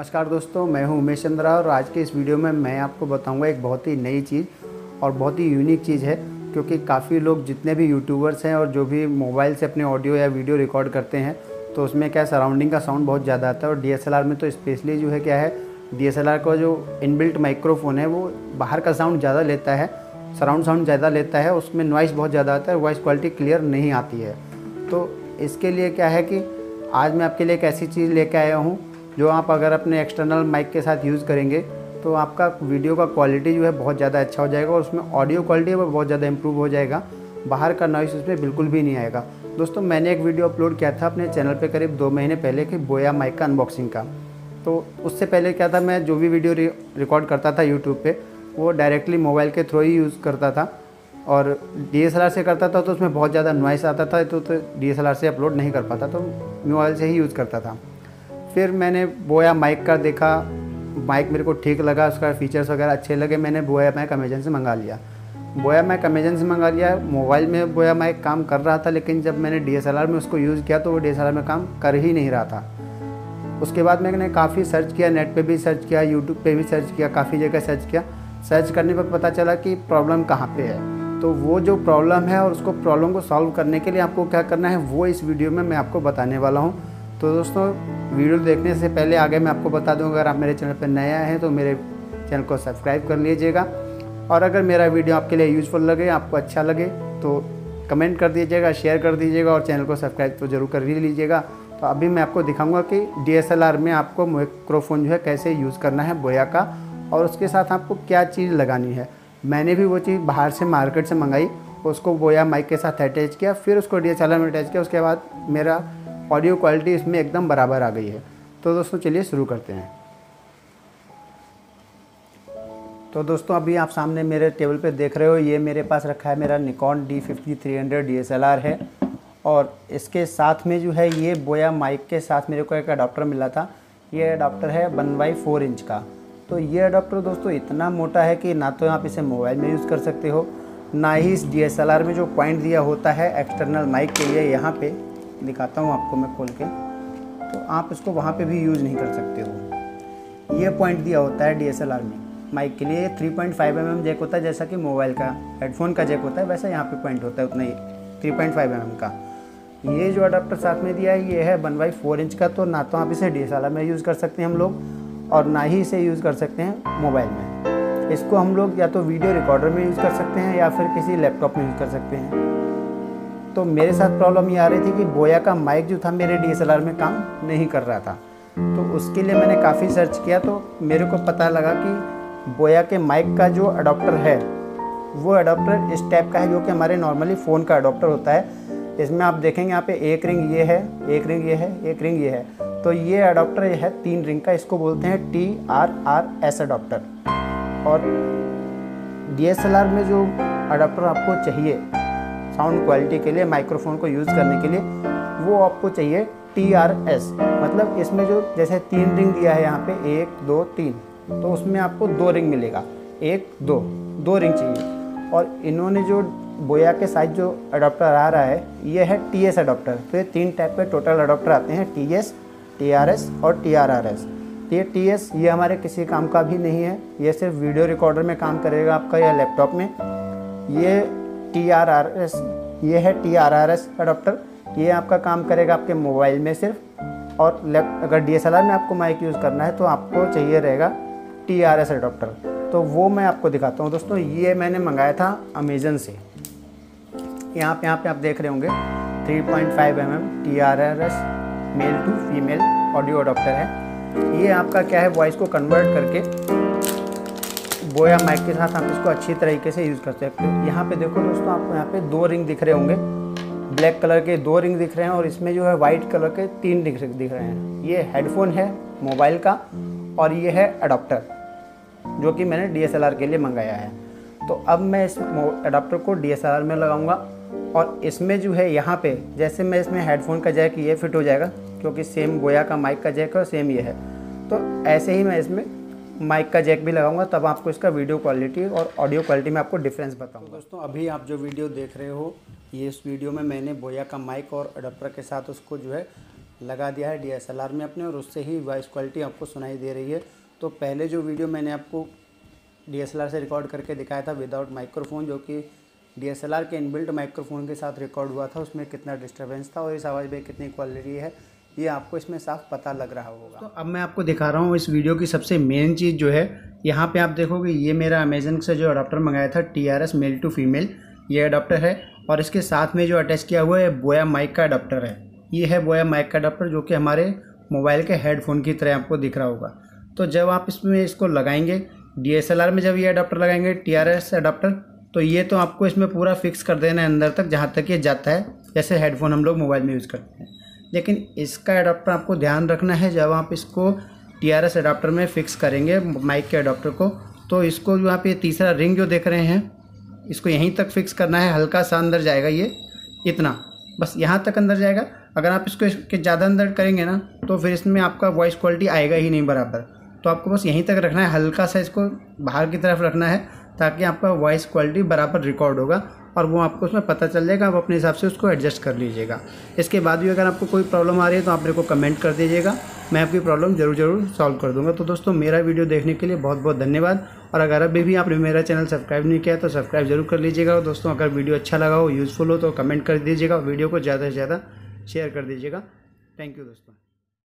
नमस्कार दोस्तों, मैं हूँ उमेश चंद्रा और आज के इस वीडियो में मैं आपको बताऊँगा एक बहुत ही नई चीज़ और बहुत ही यूनिक चीज़ है, क्योंकि काफ़ी लोग जितने भी यूट्यूबर्स हैं और जो भी मोबाइल से अपने ऑडियो या वीडियो रिकॉर्ड करते हैं तो उसमें क्या सराउंडिंग का साउंड बहुत ज़्यादा आता है और डीएसएलआर में तो स्पेशली जो है क्या है डीएसएलआर का जो इनबिल्ट माइक्रोफोन है, वो बाहर का साउंड ज़्यादा लेता है सराउंड साउंड ज़्यादा लेता है, उसमें नॉइस बहुत ज़्यादा आता है वॉइस क्वालिटी क्लियर नहीं आती है। तो इसके लिए क्या है कि आज मैं आपके लिए एक ऐसी चीज़ लेके आया हूँ जो आप अगर अपने एक्सटर्नल माइक के साथ यूज़ करेंगे तो आपका वीडियो का क्वालिटी जो है बहुत ज़्यादा अच्छा हो जाएगा और उसमें ऑडियो क्वालिटी वो बहुत ज़्यादा इंप्रूव हो जाएगा। बाहर का नॉइस उसमें बिल्कुल भी नहीं आएगा। दोस्तों मैंने एक वीडियो अपलोड किया था अपने चैनल पे करीब दो महीने पहले कि बोया माइक का अनबॉक्सिंग का। तो उससे पहले क्या था मैं जो भी वीडियो रिकॉर्ड करता था यूट्यूब पे वो डायरेक्टली मोबाइल के थ्रू ही यूज़ करता था। और डीएसएलआर से करता था तो उसमें बहुत ज़्यादा नॉइस आता था तो, डी तो से अपलोड नहीं कर पाता तो मोबाइल से ही यूज़ करता था। फिर मैंने बोया माइक का देखा माइक मेरे को ठीक लगा, उसका फीचर्स वगैरह अच्छे लगे, मैंने बोया माइक अमेजन से मंगा लिया। बोया माइक अमेजन से मंगा लिया मोबाइल में बोया माइक काम कर रहा था, लेकिन जब मैंने डी में उसको यूज़ किया तो वो डी में काम कर ही नहीं रहा था। उसके बाद मैंने काफ़ी सर्च किया नेट पे भी सर्च किया यूट्यूब पे भी सर्च किया, काफ़ी जगह सर्च किया। सर्च करने पर पता चला कि प्रॉब्लम कहाँ पे है। तो वो जो प्रॉब्लम है और उसको प्रॉब्लम को सॉल्व करने के लिए आपको क्या करना है, वो इस वीडियो में मैं आपको बताने वाला हूँ। तो दोस्तों वीडियो देखने से पहले आगे मैं आपको बता दूँ, अगर आप मेरे चैनल पर नया हैं तो मेरे चैनल को सब्सक्राइब कर लीजिएगा। और अगर मेरा वीडियो आपके लिए यूज़फुल लगे, आपको अच्छा लगे तो कमेंट कर दीजिएगा शेयर कर दीजिएगा और चैनल को सब्सक्राइब तो ज़रूर कर ही लीजिएगा। तो अभी मैं आपको दिखाऊँगा कि डीएसएलआर में आपको माइक्रोफोन जो है कैसे यूज़ करना है बोया का, और उसके साथ आपको क्या चीज़ लगानी है। मैंने भी वो चीज़ बाहर से मार्केट से मंगाई, उसको बोया माइक के साथ अटैच किया, फिर उसको डीएसएलआर में अटैच किया, उसके बाद मेरा ऑडियो क्वालिटी इसमें एकदम बराबर आ गई है। तो दोस्तों चलिए शुरू करते हैं। तो दोस्तों अभी आप सामने मेरे टेबल पे देख रहे हो, ये मेरे पास रखा है मेरा Nikon D fifty three hundred D S L R है। और इसके साथ में जो है ये बोया माइक के साथ मेरे को एक अडाप्टर मिला था। ये अडाप्टर है वन बाई फोर इंच का। तो ये अडाप्टर दोस्तों इतना मोटा है कि ना तो आप इसे मोबाइल में यूज़ कर सकते हो, ना ही इस डीएसएलआर में जो पॉइंट दिया होता है एक्सटर्नल माइक के लिए यहाँ पे। दिखाता हूँ आपको मैं खोल के। तो आप इसको वहाँ पे भी यूज़ नहीं कर सकते हो। ये पॉइंट दिया होता है डीएसएलआर में। माइक के लिए 3.5 पॉइंट mm जैक होता है, जैसा कि मोबाइल का हेडफोन का जैक होता है, वैसा यहाँ पे पॉइंट होता है उतना ही 3.5 पॉइंट mm का। ये जो अडाप्टर साथ में दिया है, ये है वन बाई फोर इंच का तो ना तो आप इसे डीएसएलआर में यूज़ कर सकते हैं हम लोग, और ना ही इसे यूज़ कर सकते हैं मोबाइल में। इसको हम लोग या तो वीडियो रिकॉर्डर में यूज़ कर सकते हैं, या फिर किसी लैपटॉप में यूज़ कर सकते हैं। तो मेरे साथ प्रॉब्लम ये आ रही थी कि बोया का माइक जो था मेरे डीएसएलआर में काम नहीं कर रहा था। तो उसके लिए मैंने काफ़ी सर्च किया तो मेरे को पता लगा कि बोया के माइक का जो अडोप्टर है, वो अडोप्टर इस टाइप का है जो कि हमारे नॉर्मली फ़ोन का अडोप्टर होता है। इसमें आप देखेंगे यहाँ पे एक रिंग ये है, एक रिंग ये है, एक रिंग ये है। तो ये अडोप्टर ये है, तीन रिंग का, इसको बोलते हैं T R R S adapter और डीएसएलआर में जो अडोप्टर आपको चाहिए साउंड क्वालिटी के लिए माइक्रोफोन को यूज़ करने के लिए, वो आपको चाहिए टी आर एस मतलब इसमें जो जैसे तीन रिंग दिया है यहाँ पे, एक, दो, तीन तो उसमें आपको दो रिंग मिलेगा। एक, दो दो रिंग चाहिए। और इन्होंने जो बोया के साइज़ जो अडोप्टर आ रहा है, ये है टी एस अडोप्टर तो ये तीन टाइप के टोटल अडोप्टर आते हैं T S T R S और टी आर आर एस ये टी एस ये हमारे किसी काम का भी नहीं है। ये सिर्फ़ वीडियो रिकॉर्डर में काम करेगा आपका या लैपटॉप में। ये टी आर आर एस ये है T R R S adapter ये आपका काम करेगा आपके मोबाइल में सिर्फ़। और अगर डी एस एल आर में आपको माइक यूज़ करना है तो आपको चाहिए रहेगा टी आर एस अडोप्टर तो वो मैं आपको दिखाता हूँ दोस्तों, ये मैंने मंगाया था अमेजन से। यहाँ पे यहाँ पे आप देख रहे होंगे 3.5 point five M M T R R S male to female audio adapter है। ये आपका क्या है वॉइस को कन्वर्ट करके बोया माइक के साथ आप इसको अच्छी तरीके से यूज़ कर सकते हो। यहाँ पे देखो दोस्तों, आपको यहाँ पे दो रिंग दिख रहे होंगे। ब्लैक कलर के दो रिंग दिख रहे हैं और इसमें जो है वाइट कलर के तीन रिंग दिख रहे हैं। ये हेडफोन है मोबाइल का और ये है अडोप्टर जो कि मैंने डीएसएलआर के लिए मंगाया है। तो अब मैं इस अडाप्टर को डीएसएलआर में लगाऊँगा और इसमें जो है यहाँ पे, जैसे मैं इसमें हेडफोन का जैक ये फिट हो जाएगा, क्योंकि सेम बोया का माइक का जैक है और सेम ये है। तो ऐसे ही मैं इसमें माइक का जैक भी लगाऊँगा, तब आपको इसका वीडियो क्वालिटी और ऑडियो क्वालिटी में आपको डिफरेंस बताऊँगा। तो दोस्तों, अभी आप जो वीडियो देख रहे हो, ये इस वीडियो में मैंने बोया का माइक और अडाप्टर के साथ उसको जो है लगा दिया है डीएसएलआर में अपने, और उससे ही वॉइस क्वालिटी आपको सुनाई दे रही है। तो पहले जो वीडियो मैंने आपको डीएसएलआर से रिकॉर्ड करके दिखाया था विदाउट माइक्रोफोन जो कि डीएसएलआर के इनबिल्ट माइक्रोफोन के साथ रिकॉर्ड हुआ था, उसमें कितना डिस्टर्बेंस था और इस आवाज़ में कितनी क्वालिटी है ये आपको इसमें साफ़ पता लग रहा होगा। तो अब मैं आपको दिखा रहा हूँ इस वीडियो की सबसे मेन चीज़ जो है। यहाँ पे आप देखोगे, ये मेरा अमेजन से जो अडाप्टर मंगाया था T R S male to female ये अडाप्टर है। और इसके साथ में जो अटैच किया हुआ है बोया माइक का अडाप्टर है। ये है बोया माइक का अडाप्टर जो कि हमारे मोबाइल के हेडफोन की तरह आपको दिख रहा होगा। तो जब आप इसमें इसको लगाएँगे डीएसएलआर में जब ये अडाप्टर लगाएँगे टी आर एस अडाप्टर तो ये तो आपको इसमें पूरा फिक्स कर देना है अंदर तक, जहाँ तक ये जाता है। जैसे हेडफोन हम लोग मोबाइल में यूज़ करते हैं। लेकिन इसका अडाप्टर आपको ध्यान रखना है, जब आप इसको टी आर एस अडाप्टर में फ़िक्स करेंगे माइक के अडाप्टर को तो इसको जो आप ये तीसरा रिंग जो देख रहे हैं, इसको यहीं तक फिक्स करना है, हल्का सा अंदर जाएगा ये, इतना। बस यहाँ तक अंदर जाएगा। अगर आप इसको इसके ज़्यादा अंदर करेंगे ना तो फिर इसमें आपका वॉइस क्वालिटी आएगा ही नहीं बराबर। तो आपको बस यहीं तक रखना है, हल्का सा इसको बाहर की तरफ़ रखना है, ताकि आपका वॉइस क्वालिटी बराबर रिकॉर्ड होगा। और वो आपको उसमें पता चल जाएगा, आप अपने हिसाब से उसको एडजस्ट कर लीजिएगा। इसके बाद भी अगर आपको कोई प्रॉब्लम आ रही है तो आप मेरे को कमेंट कर दीजिएगा। मैं आपकी प्रॉब्लम ज़रूर ज़रूर सॉल्व कर दूँगा। तो दोस्तों, मेरा वीडियो देखने के लिए बहुत बहुत धन्यवाद। और अगर अभी भी आपने मेरा चैनल सब्सक्राइब नहीं किया तो सब्सक्राइब ज़रूर कर लीजिएगा। और दोस्तों, अगर वीडियो अच्छा लगा हो यूज़फुल हो तो कमेंट कर दीजिएगा। वीडियो को ज़्यादा से ज़्यादा शेयर कर दीजिएगा। थैंक यू दोस्तों।